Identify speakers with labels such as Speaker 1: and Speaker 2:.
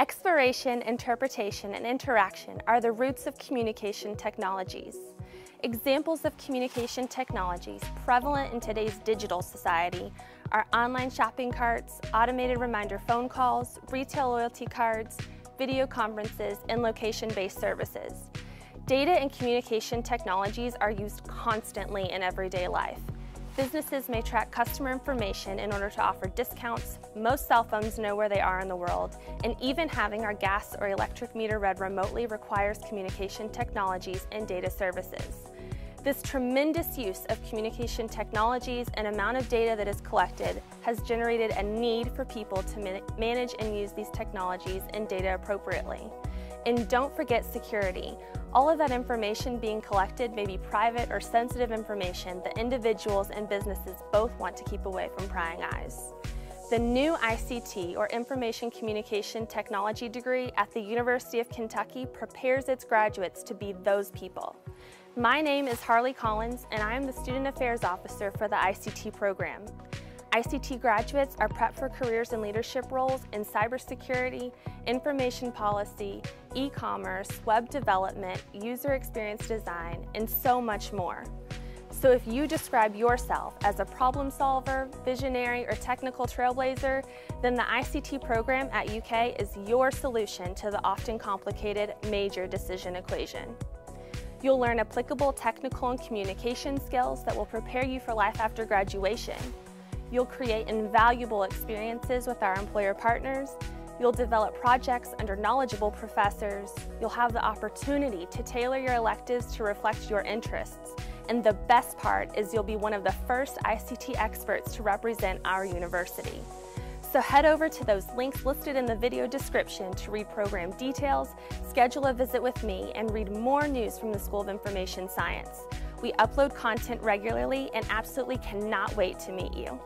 Speaker 1: Exploration, interpretation, and interaction are the roots of communication technologies. Examples of communication technologies prevalent in today's digital society are online shopping carts, automated reminder phone calls, retail loyalty cards, video conferences, and location-based services. Data and communication technologies are used constantly in everyday life. Businesses may track customer information in order to offer discounts, most cell phones know where they are in the world, and even having our gas or electric meter read remotely requires communication technologies and data services. This tremendous use of communication technologies and amount of data that is collected has generated a need for people to manage and use these technologies and data appropriately. And don't forget security. All of that information being collected may be private or sensitive information that individuals and businesses both want to keep away from prying eyes. The new ICT, or Information Communication Technology degree at the University of Kentucky prepares its graduates to be those people. My name is Harley Collins and I am the Student Affairs Officer for the ICT program. ICT graduates are prepped for careers in leadership roles in cybersecurity, information policy, e-commerce, web development, user experience design, and so much more. So if you describe yourself as a problem solver, visionary, or technical trailblazer, then the ICT program at UK is your solution to the often complicated major decision equation. You'll learn applicable technical and communication skills that will prepare you for life after graduation. You'll create invaluable experiences with our employer partners. You'll develop projects under knowledgeable professors. You'll have the opportunity to tailor your electives to reflect your interests. And the best part is you'll be one of the first ICT experts to represent our university. So head over to those links listed in the video description to read program details, schedule a visit with me, and read more news from the School of Information Science. We upload content regularly and absolutely cannot wait to meet you.